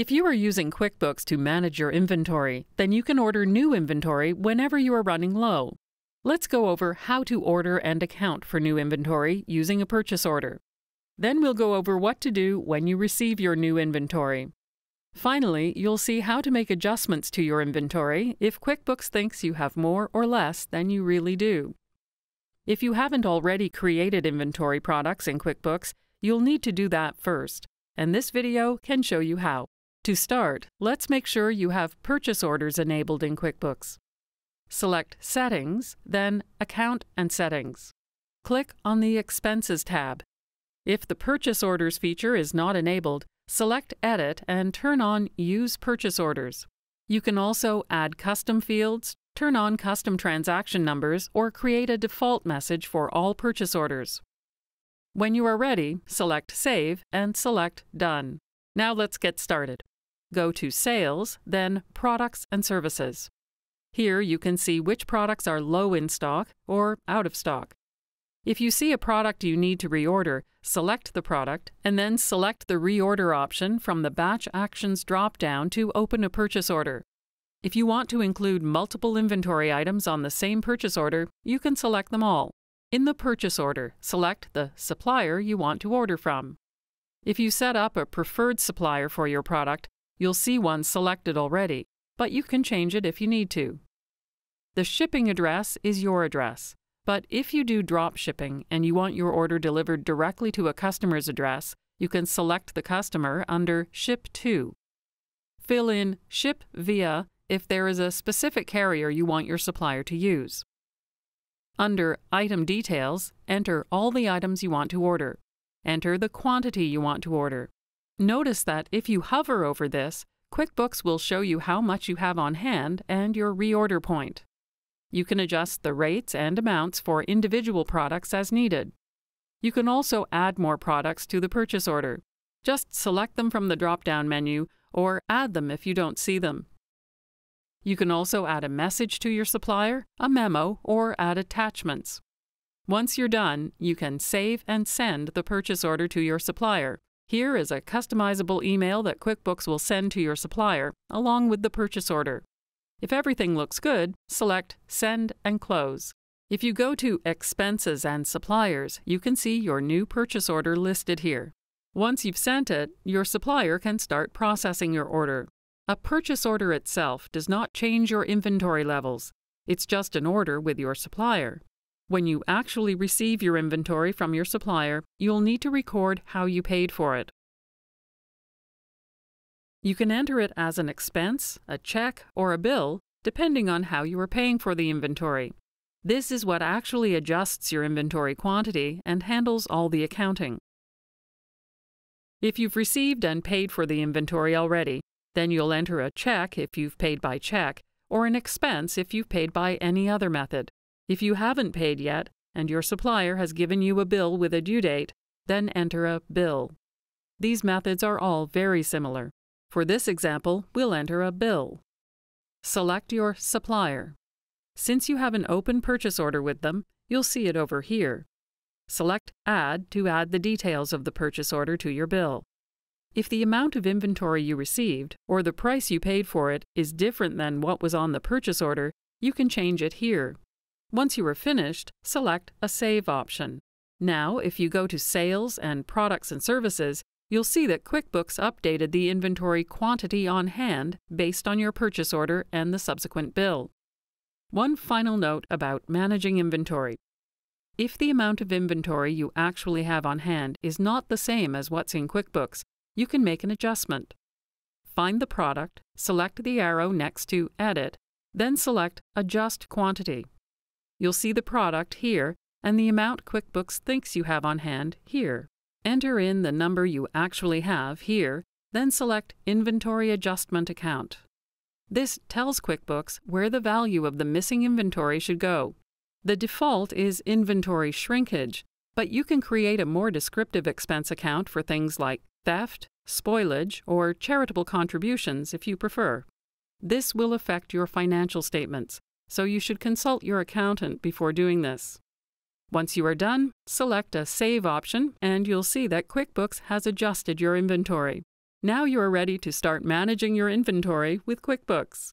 If you are using QuickBooks to manage your inventory, then you can order new inventory whenever you are running low. Let's go over how to order and account for new inventory using a purchase order. Then we'll go over what to do when you receive your new inventory. Finally, you'll see how to make adjustments to your inventory if QuickBooks thinks you have more or less than you really do. If you haven't already created inventory products in QuickBooks, you'll need to do that first, and this video can show you how. To start, let's make sure you have purchase orders enabled in QuickBooks. Select Settings, then Account and Settings. Click on the Expenses tab. If the Purchase Orders feature is not enabled, select Edit and turn on Use Purchase Orders. You can also add custom fields, turn on custom transaction numbers, or create a default message for all purchase orders. When you are ready, select Save and select Done. Now let's get started. Go to Sales, then Products and Services. Here you can see which products are low in stock or out of stock. If you see a product you need to reorder, select the product and then select the Reorder option from the Batch Actions drop-down to open a purchase order. If you want to include multiple inventory items on the same purchase order, you can select them all. In the purchase order, select the supplier you want to order from. If you set up a preferred supplier for your product, You'll see one selected already, but you can change it if you need to. The shipping address is your address, but if you do drop shipping and you want your order delivered directly to a customer's address, you can select the customer under Ship To. Fill in Ship Via if there is a specific carrier you want your supplier to use. Under Item Details, enter all the items you want to order. Enter the quantity you want to order. Notice that if you hover over this, QuickBooks will show you how much you have on hand and your reorder point. You can adjust the rates and amounts for individual products as needed. You can also add more products to the purchase order. Just select them from the drop down menu or add them if you don't see them. You can also add a message to your supplier, a memo, or add attachments. Once you're done, you can save and send the purchase order to your supplier here is a customizable email that QuickBooks will send to your supplier, along with the purchase order. If everything looks good, select Send and Close. If you go to Expenses and Suppliers, you can see your new purchase order listed here. Once you've sent it, your supplier can start processing your order. A purchase order itself does not change your inventory levels. It's just an order with your supplier. When you actually receive your inventory from your supplier, you'll need to record how you paid for it. You can enter it as an expense, a check, or a bill, depending on how you are paying for the inventory. This is what actually adjusts your inventory quantity and handles all the accounting. If you've received and paid for the inventory already, then you'll enter a check if you've paid by check, or an expense if you've paid by any other method. If you haven't paid yet, and your supplier has given you a bill with a due date, then enter a bill. These methods are all very similar. For this example, we'll enter a bill. Select your supplier. Since you have an open purchase order with them, you'll see it over here. Select Add to add the details of the purchase order to your bill. If the amount of inventory you received, or the price you paid for it, is different than what was on the purchase order, you can change it here. Once you are finished, select a Save option. Now, if you go to Sales and Products and Services, you'll see that QuickBooks updated the inventory quantity on hand based on your purchase order and the subsequent bill. One final note about managing inventory. If the amount of inventory you actually have on hand is not the same as what's in QuickBooks, you can make an adjustment. Find the product, select the arrow next to Edit, then select Adjust Quantity. You'll see the product here and the amount QuickBooks thinks you have on hand here. Enter in the number you actually have here, then select Inventory Adjustment Account. This tells QuickBooks where the value of the missing inventory should go. The default is inventory shrinkage, but you can create a more descriptive expense account for things like theft, spoilage, or charitable contributions if you prefer. This will affect your financial statements, so you should consult your accountant before doing this. Once you are done, select a Save option and you'll see that QuickBooks has adjusted your inventory. Now you are ready to start managing your inventory with QuickBooks.